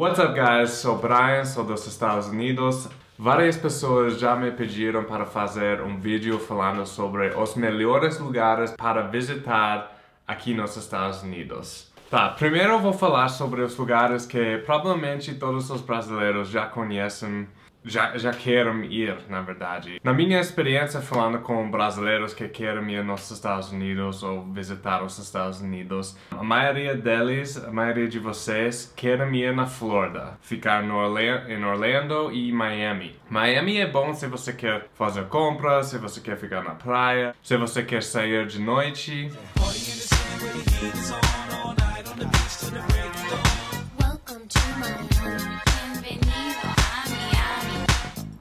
What's up guys? Sou Brian, sou dos Estados Unidos. Várias pessoas já me pediram para fazer um vídeo falando sobre os melhores lugares para visitar aqui nos Estados Unidos. Tá, primeiro eu vou falar sobre os lugares que provavelmente todos os brasileiros já conhecem já, já ir, na verdade. Na minha experiência falando com brasileiros que querem ir nos Estados Unidos ou visitar os Estados Unidos, a maioria deles, a maioria de vocês, querem ir na Flórida, ficar no em Orlando e Miami. Miami é bom se você quer fazer compras, se você quer ficar na praia, se você quer sair de noite.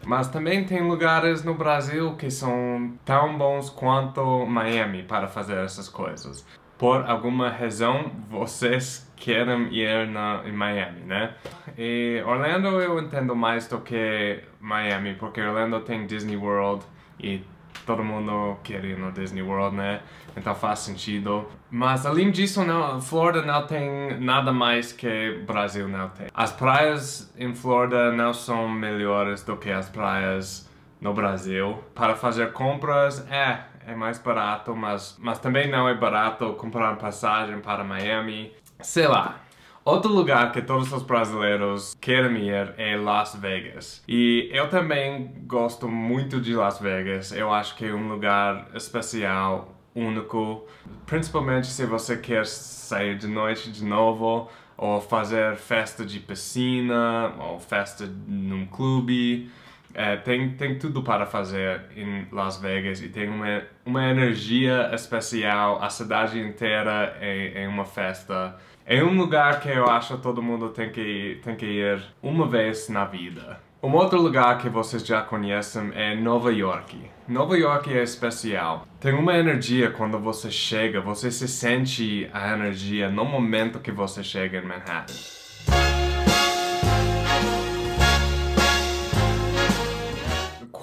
Mas também tem lugares no Brasil que são tão bons quanto Miami para fazer essas coisas. Por alguma razão, vocês querem ir na, em Miami, né? E Orlando eu entendo mais do que Miami, porque Orlando tem Disney World e todo mundo quer ir no Disney World, né? Então faz sentido. Mas além disso, não, Florida não tem nada mais que Brasil não tem. As praias em Florida não são melhores do que as praias no Brasil. Para fazer compras, é, é mais barato, mas, mas também não é barato comprar passagem para Miami. Sei lá, Outro lugar que todos os brasileiros querem ir é Las Vegas. E eu também gosto muito de Las Vegas. Eu acho que é um lugar especial, único. Principalmente se você quer sair de noite de novo, ou fazer festa de piscina, ou festa num clube. É, tem, tem tudo para fazer em Las Vegas e tem uma, uma energia especial. A cidade inteira é, é uma festa é um lugar que eu acho que todo mundo tem que, tem que ir uma vez na vida. Um outro lugar que vocês já conhecem é Nova York. Nova York é especial. Tem uma energia quando você chega, você se sente a energia no momento que você chega em Manhattan.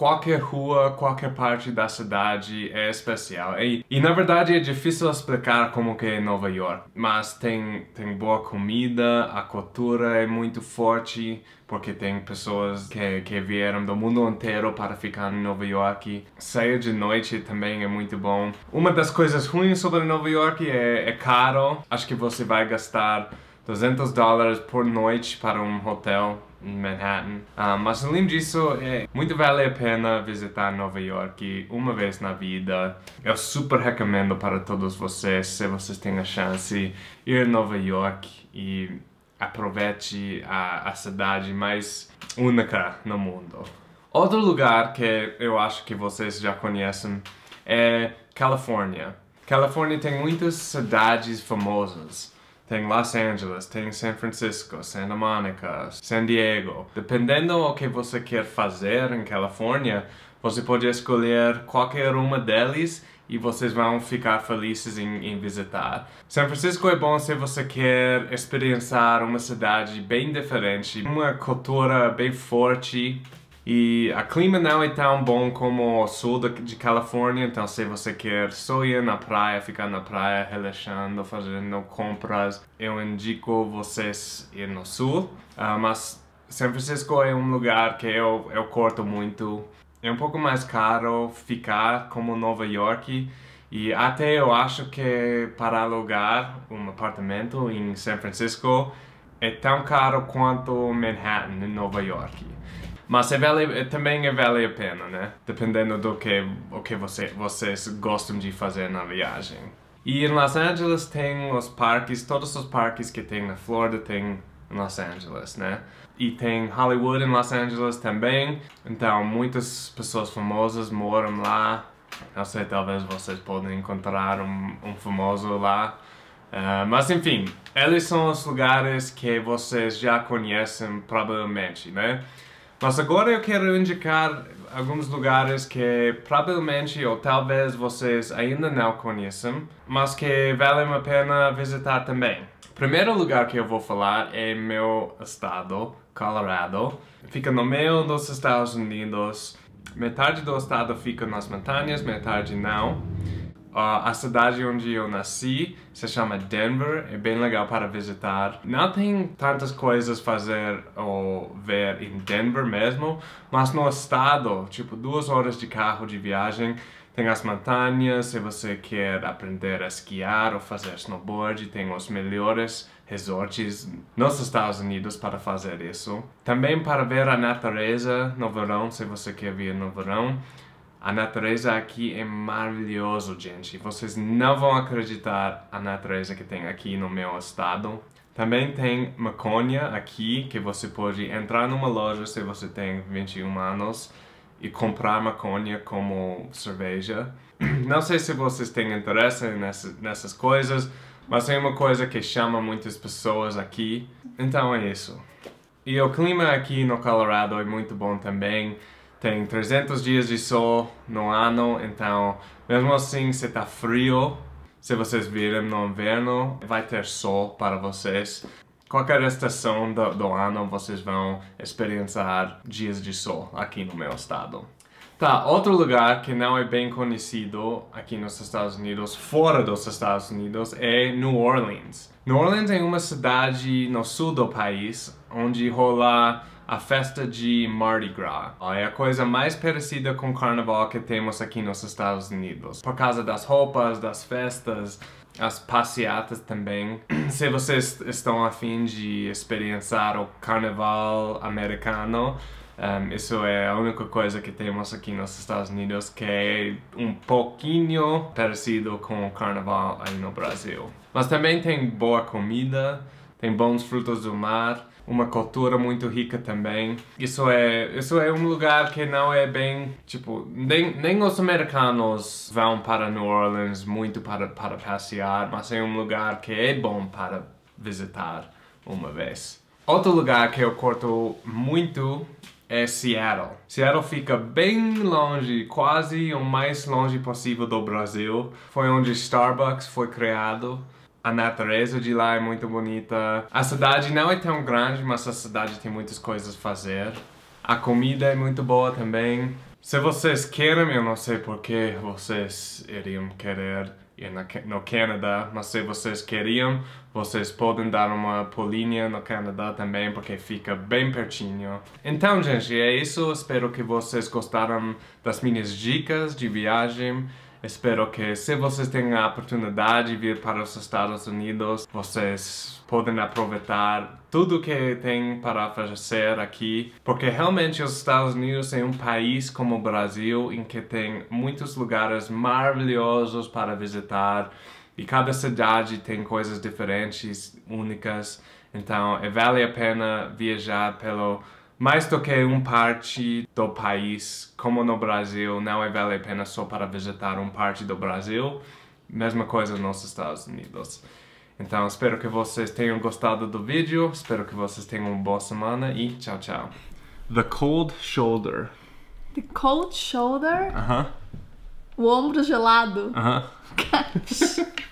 Qualquer rua, qualquer parte da cidade é especial. E, e, na verdade é difícil explicar como que é Nova York, mas tem, tem boa comida, a cultura é muito forte, porque tem pessoas que, que vieram do mundo inteiro para ficar em Nova York. Sair de noite também é muito bom. Uma das coisas ruins sobre Nova York é, é caro. Acho que você vai gastar 200 dólares por noite para um hotel em Manhattan. Uh, mas além disso, é muito vale a pena visitar Nova York uma vez na vida. Eu super recomendo para todos vocês, se vocês têm a chance, ir a Nova York e aproveite a, a cidade mais única no mundo. Outro lugar que eu acho que vocês já conhecem é Califórnia. Califórnia tem muitas cidades famosas. Tem Los Angeles, tem San Francisco, Santa Monica, San Diego. Dependendo do que você quer fazer em Califórnia, você pode escolher qualquer uma deles e vocês vão ficar felizes em, em, visitar. São Francisco é bom se você quer experienciar uma cidade bem diferente, uma cultura bem forte e a clima não é tão bom como o sul de Califórnia, então se você quer só ir na praia, ficar na praia relaxando, fazendo compras, eu indico vocês ir no sul. Uh, mas São Francisco é um lugar que eu, eu curto muito. É um pouco mais caro ficar como Nova York, e até eu acho que para alugar um apartamento em São Francisco é tão caro quanto Manhattan, em Nova York. Mas é vale, também é vale a pena, né? Dependendo do que, o que você, vocês gostam de fazer na viagem. E em Los Angeles tem os parques, todos os parques que tem na Flórida tem em Los Angeles, né? E tem Hollywood em Los Angeles também, então muitas pessoas famosas moram lá. Não sei, talvez vocês podem encontrar um, um famoso lá. Uh, mas enfim, eles são os lugares que vocês já conhecem provavelmente, né? Mas agora eu quero indicar alguns lugares que provavelmente ou talvez vocês ainda não conhecem, mas que valem a pena visitar também. Primeiro lugar que eu vou falar é meu estado, Colorado. Fica no meio dos Estados Unidos. Metade do estado fica nas montanhas, metade não. A cidade onde eu nasci se chama Denver, é bem legal para visitar. Não tem tantas coisas fazer ou ver em Denver mesmo, mas no estado, tipo duas horas de carro de viagem, tem as montanhas, se você quer aprender a esquiar ou fazer snowboard, tem os melhores resorts nos Estados Unidos para fazer isso. Também para ver a natureza no verão, se você quer vir no verão. A natureza aqui é maravilhoso, gente. Vocês não vão acreditar a natureza que tem aqui no meu estado. Também tem maconha aqui, que você pode entrar numa loja se você tem 21 anos e comprar maconha como cerveja. Não sei se vocês têm interesse nessas, nessas coisas, mas é uma coisa que chama muitas pessoas aqui. Então é isso. E o clima aqui no Colorado é muito bom também tem 300 dias de sol no ano, então mesmo assim se tá frio, se vocês virem no inverno, vai ter sol para vocês. Qualquer estação do, do ano vocês vão experienciar dias de sol aqui no meu estado. Tá, outro lugar que não é bem conhecido aqui nos Estados Unidos, fora dos Estados Unidos, é New Orleans. New Orleans é uma cidade no sul do país, onde rola a festa de Mardi Gras. É a coisa mais parecida com carnaval que temos aqui nos Estados Unidos. Por causa das roupas, das festas, as passeatas também. Se vocês estão a fim de experienciar o carnaval americano, um, isso é a única coisa que temos aqui nos Estados Unidos que é um pouquinho parecido com o carnaval aí no Brasil. Mas também tem boa comida, tem bons frutos do mar, uma cultura muito rica também. Isso é, isso é um lugar que não é bem, tipo, nem, nem os americanos vão para New Orleans muito para, para passear, mas é um lugar que é bom para visitar uma vez. Outro lugar que eu curto muito é Seattle. Seattle fica bem longe, quase o mais longe possível do Brasil. Foi onde Starbucks foi criado. A natureza de lá é muito bonita. A cidade não é tão grande, mas a cidade tem muitas coisas a fazer. A comida é muito boa também. Se vocês querem, eu não sei por que vocês iriam querer ir no Canadá, mas se vocês queriam, vocês podem dar uma pulinha no Canadá também, porque fica bem pertinho. Então, gente, é isso. Espero que vocês gostaram das minhas dicas de viagem. Espero que se vocês têm a oportunidade de vir para os Estados Unidos, vocês podem aproveitar tudo que tem para fazer aqui, porque realmente os Estados Unidos é um país como o Brasil em que tem muitos lugares maravilhosos para visitar e cada cidade tem coisas diferentes, únicas, então é vale a pena viajar pelo mais do que uma parte do país, como no Brasil, não é vale a pena só para visitar uma parte do Brasil, mesma coisa nos Estados Unidos. Então, espero que vocês tenham gostado do vídeo, espero que vocês tenham uma boa semana e tchau, tchau. The Cold Shoulder. The Cold Shoulder? Aham. Uh -huh. O ombro gelado? Aham. Uh -huh.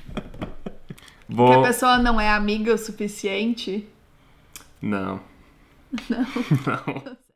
Vou... Que a pessoa não é amiga o suficiente? Não. Não. Não.